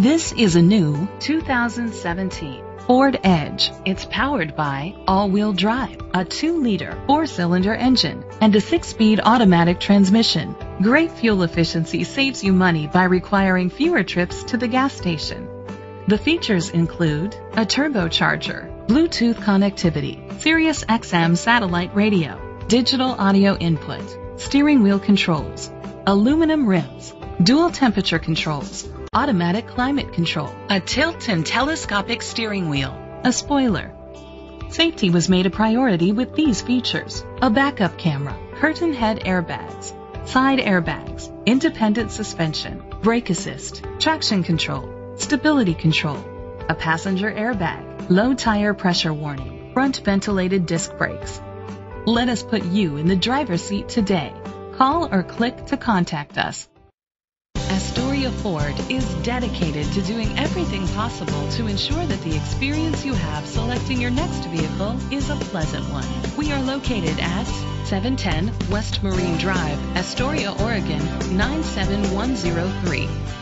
This is a new 2017 Ford Edge. It's powered by all-wheel drive, a 2-liter 4-cylinder engine, and a 6-speed automatic transmission. Great fuel efficiency saves you money by requiring fewer trips to the gas station. The features include a turbocharger, Bluetooth connectivity, Sirius XM satellite radio, digital audio input, steering wheel controls, aluminum rims, dual temperature controls, automatic climate control, a tilt and telescopic steering wheel, a spoiler. Safety was made a priority with these features. A backup camera, curtain head airbags, side airbags, independent suspension, brake assist, traction control, stability control, a passenger airbag, low tire pressure warning, front ventilated disc brakes. Let us put you in the driver's seat today. Call or click to contact us. Astoria Ford is dedicated to doing everything possible to ensure that the experience you have selecting your next vehicle is a pleasant one. We are located at 710 West Marine Drive, Astoria, Oregon 97103.